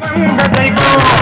Bye.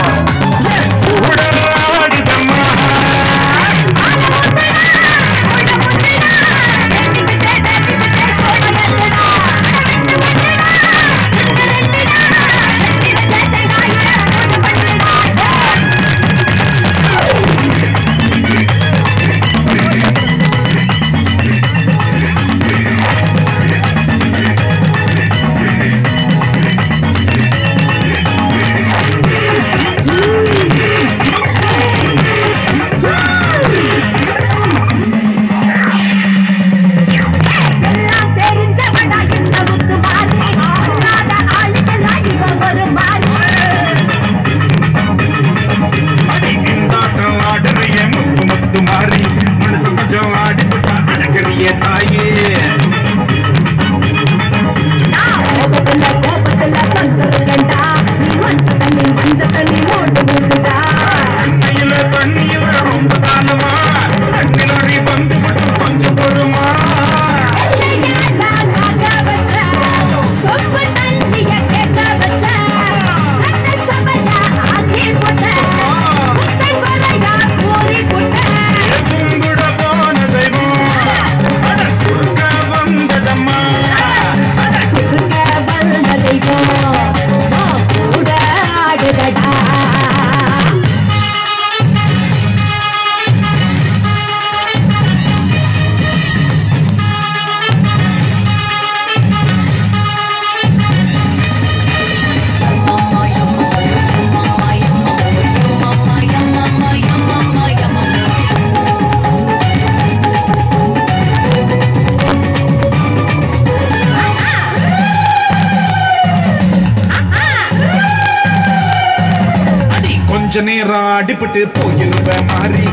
கொஞ்ச நேரம் அடிபட்டு போயிருவ மாறி